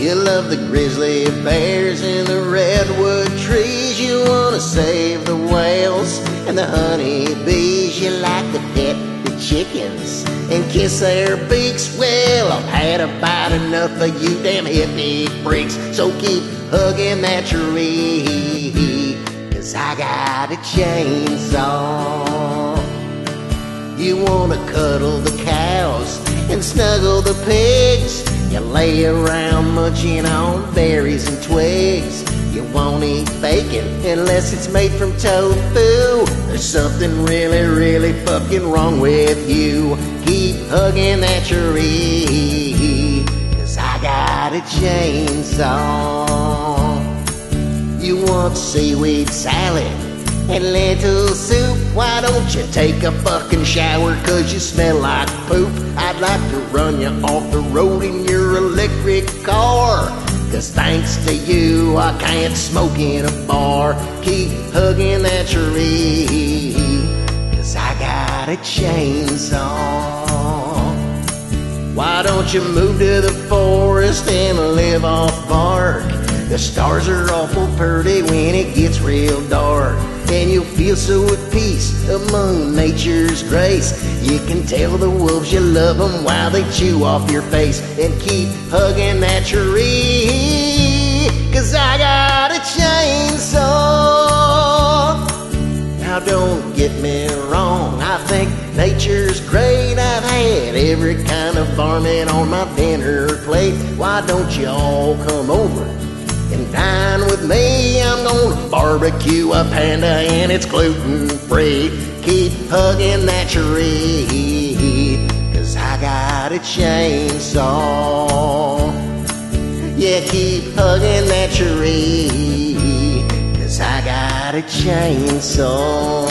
You love the grizzly bears and the redwood trees. You wanna save the whales and the honeybees. You like to pet the chickens and kiss their beaks. Well, I've had about enough of you damn hippie freaks. So keep hugging that tree. Cause I got a chainsaw. You wanna cuddle the cows and snuggle the pigs. You lay around munching on berries and twigs. You won't eat bacon unless it's made from tofu. There's something really, really fucking wrong with you. Keep hugging that tree. Cause I got a chainsaw. You want seaweed salad and lentil soup. Why don't you take a fucking shower? Cause you smell like poop. I'd like to run you off the road in your electric car. Cause thanks to you, I can't smoke in a bar. Keep hugging that tree. Cause I got a chainsaw. Why don't you move to the forest and live off bark? The stars are awful pretty when it gets real dark. And you'll feel so peace among nature's grace. You can tell the wolves you love them while they chew off your face. And keep hugging that tree. Cause I got a chainsaw. Now don't get me wrong, I think nature's great. I've had every kind of varmint on my dinner plate. Why don't you all come over dine with me? I'm gonna barbecue a panda and it's gluten free. Keep hugging that tree, cause I got a chainsaw. Yeah, keep hugging that tree. Cause I got a chainsaw.